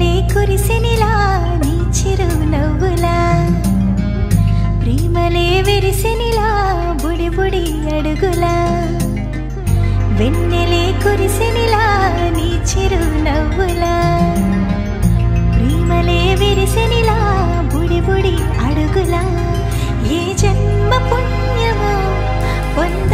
నీ కురిసినిలా నీ చిరునవ్వులా. ప్రేమలే విరిసినిలా బుడి బుడి అడుగులా. వెన్నెలే కురిసినిలా నీ చిరునవ్వులా. ప్రేమలే విరిసినిలా బుడి బుడి అడుగులా. ఏ జన్మ పుణ్యమో పొంద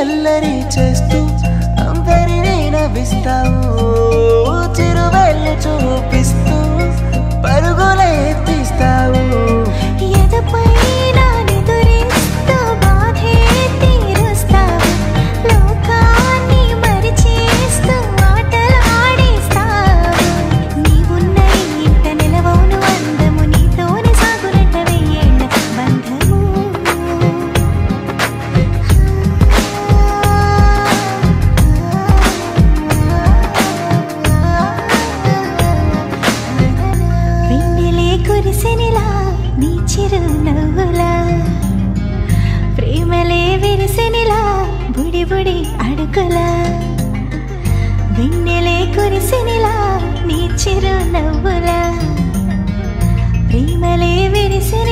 అల్లరి చేస్తూ అందరినీ నవ్విస్తావు. విరిసినిలా నీ చిరు నవ్వులా ప్రేమలే విరిసినిలా బుడి బుడి అడుగులా. వెన్నెలే కురిసినిలా నీ చిరు నవ్వులా ప్రేమలే విరిసెనిలా